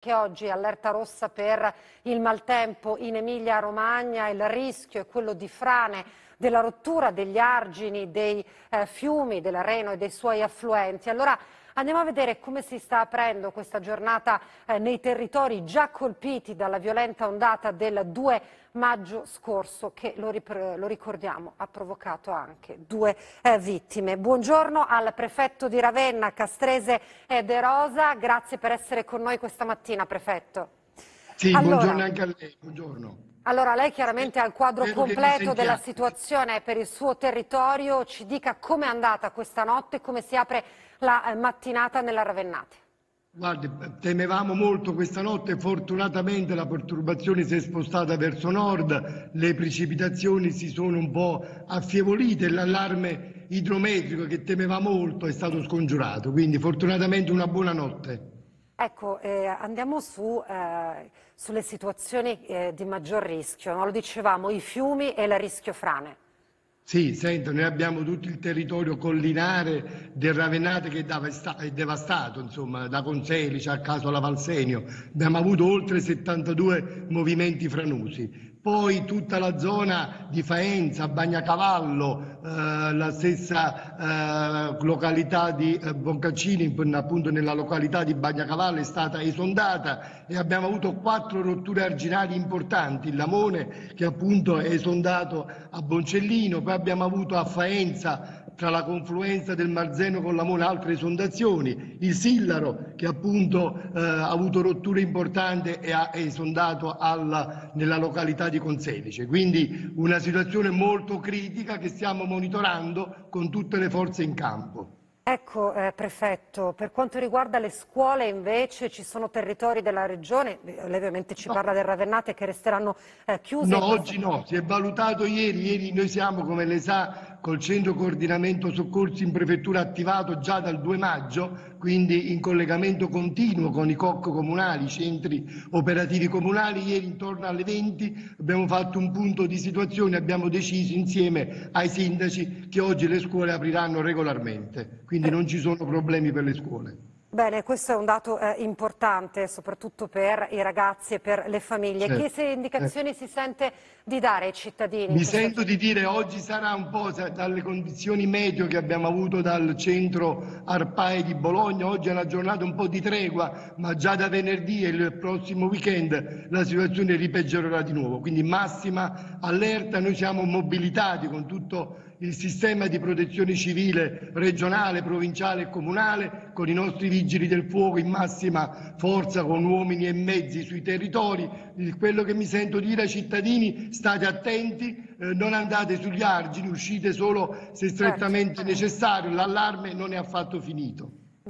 che oggi allerta rossa per il maltempo in Emilia-Romagna, il rischio è quello di frane, della rottura degli argini, dei eh, fiumi, del Reno e dei suoi affluenti. Allora Andiamo a vedere come si sta aprendo questa giornata eh, nei territori già colpiti dalla violenta ondata del 2 maggio scorso che, lo, lo ricordiamo, ha provocato anche due eh, vittime. Buongiorno al prefetto di Ravenna, Castrese De Rosa, grazie per essere con noi questa mattina, prefetto. Sì, allora, buongiorno anche a lei, buongiorno. Allora, lei chiaramente ha il quadro Spero completo della situazione per il suo territorio, ci dica com'è andata questa notte e come si apre la eh, mattinata nella Ravennate. Guardi, temevamo molto questa notte, fortunatamente la perturbazione si è spostata verso nord, le precipitazioni si sono un po' affievolite, l'allarme idrometrico che temevamo molto è stato scongiurato, quindi fortunatamente una buona notte. Ecco, eh, andiamo su, eh, sulle situazioni eh, di maggior rischio, no? lo dicevamo, i fiumi e il rischio frane. Sì, sento, noi abbiamo tutto il territorio collinare del Ravenate che è devastato, insomma, da Conselice a caso la Valsenio. Abbiamo avuto oltre 72 movimenti franosi poi tutta la zona di Faenza, Bagnacavallo, eh, la stessa eh, località di eh, Boncaccini, appunto nella località di Bagnacavallo è stata esondata e abbiamo avuto quattro rotture arginali importanti, il Lamone che appunto è esondato a Boncellino, poi abbiamo avuto a Faenza tra la confluenza del Marzeno con l'Amone altre esondazioni, il Sillaro che appunto eh, ha avuto rotture importanti e ha esondato alla, nella località di Conselice. Quindi una situazione molto critica che stiamo monitorando con tutte le forze in campo. Ecco, eh, prefetto, per quanto riguarda le scuole invece ci sono territori della regione, lei ovviamente ci no. parla del Ravennate, che resteranno eh, chiusi. No, oggi no, si è valutato ieri, ieri noi siamo, come lei sa, col centro coordinamento soccorsi in prefettura attivato già dal 2 maggio, quindi in collegamento continuo con i COC comunali, i centri operativi comunali. Ieri intorno alle 20 abbiamo fatto un punto di situazione, abbiamo deciso insieme ai sindaci che oggi le scuole apriranno regolarmente. Quindi quindi non ci sono problemi per le scuole. Bene, questo è un dato eh, importante soprattutto per i ragazzi e per le famiglie. Certo, che indicazioni certo. si sente di dare ai cittadini? Mi sento di dire oggi sarà un po' dalle condizioni meteo che abbiamo avuto dal centro Arpae di Bologna, oggi è una giornata un po' di tregua, ma già da venerdì e il prossimo weekend la situazione ripeggiorerà di nuovo. Quindi massima allerta, noi siamo mobilitati con tutto il sistema di protezione civile regionale, provinciale e comunale, con i nostri vigili del fuoco in massima forza, con uomini e mezzi sui territori. Quello che mi sento dire ai cittadini, state attenti, eh, non andate sugli argini, uscite solo se strettamente certo. necessario, l'allarme non è affatto finito.